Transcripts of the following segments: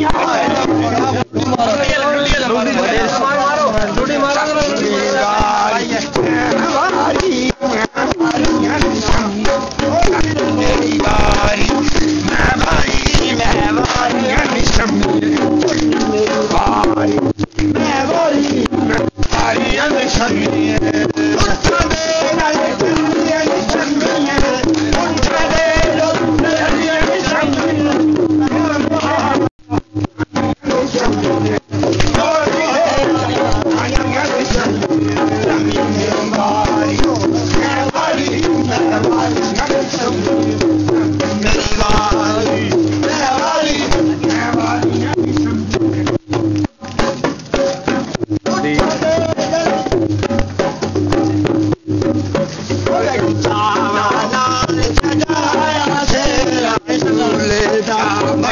يا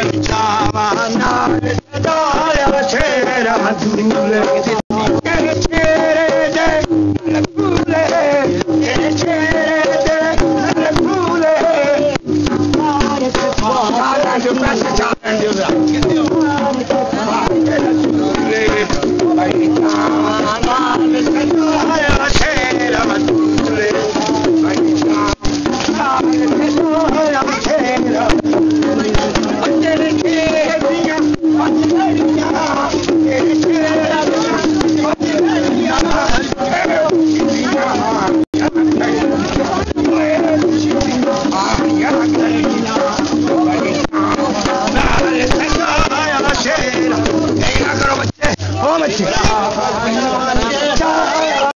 Thank you.